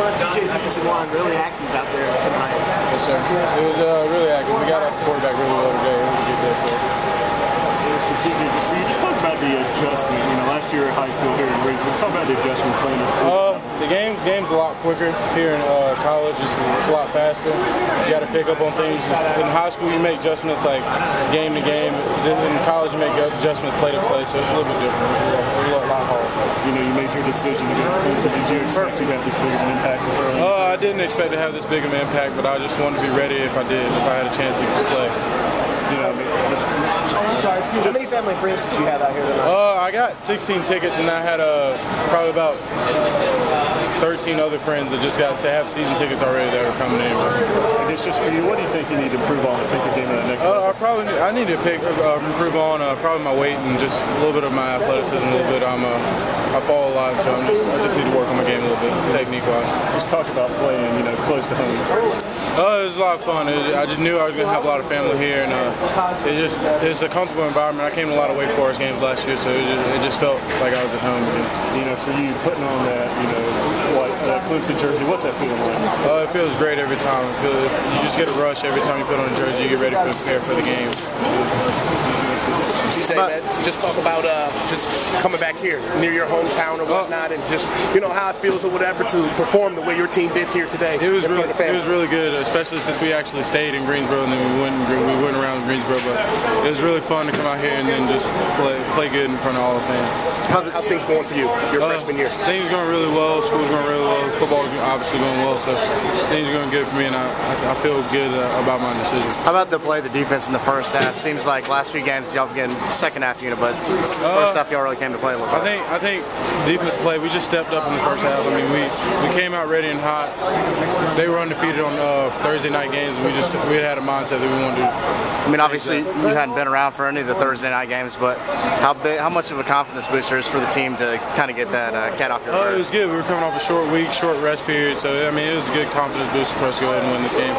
DJ defensive line really active out there tonight. Yes, sir. It was uh, really active. We got our quarterback really well today. It was a good day for us. You just talk about the adjustment. You know, last year at high school here in Greensboro, talk about the adjustment playing. The game, game's a lot quicker here in uh, college. It's, it's, a lot faster. You got to pick up on things. in high school, you make adjustments like game to game. In college, you make adjustments play to play. So it's a little bit different. It's a, lot harder. You know, you made your decision to go to Did you expect to have this big of an impact this early? Uh, I didn't expect to have this big of an impact, but I just wanted to be ready if I did, if I had a chance to play. You know, I mean, sorry, How many family friends did you have out here tonight? Uh, I got 16 tickets, and I had uh, probably about 13 other friends that just got to have season tickets already that were coming in. And it's just for you. What do you think you need to improve on to take the game to the next level? uh, I probably I need to pick uh, improve on uh, probably my weight and just a little bit of my athleticism. A little bit. I'm a uh, I fall a lot, so I'm just I just need to work on my game a little bit, technique wise. Just talk about playing, you know, close to home. Uh, it was a lot of fun. It, I just knew I was going to have a lot of family here, and uh, it just it's a comfortable environment. I came to a lot of Wake Forest games last year, so it just, it just felt like I was at home. You know, for you putting on that, you know, what uh, Clemson jersey, what's that feeling like? Uh, it feels great every time. It feels, you just get a rush every time you put on a jersey. You get ready to prepare for the game man. Just talk about uh, just coming back here near your hometown or whatnot, and just you know how it feels or whatever to perform the way your team did here today. It was really, it was really good, especially since we actually stayed in Greensboro and then we went we went around Greensboro. But it was really fun to come out here and then just play play good in front of all the fans. How, how's things going for you your uh, freshman year? Things going really well. School's going really well. Football's obviously going well. So things are going good for me, and I, I feel good uh, about my decision. How about the play, the defense in the first half? Seems like last few games y'all getting second half unit, but uh, first half y'all really came to play a little. bit. I think I think defense play. We just stepped up in the first half. I mean, we we came out ready and hot. They were undefeated on uh, Thursday night games. We just we had a mindset that we wanted to. I mean, obviously you hadn't been around for any of the Thursday night games, but how big, how much of a confidence booster is for the team to kind of get that uh, cat off your? Oh, it was good. We were coming off a short week, short rest period, so I mean, it was a good confidence booster for us to go ahead and win this game.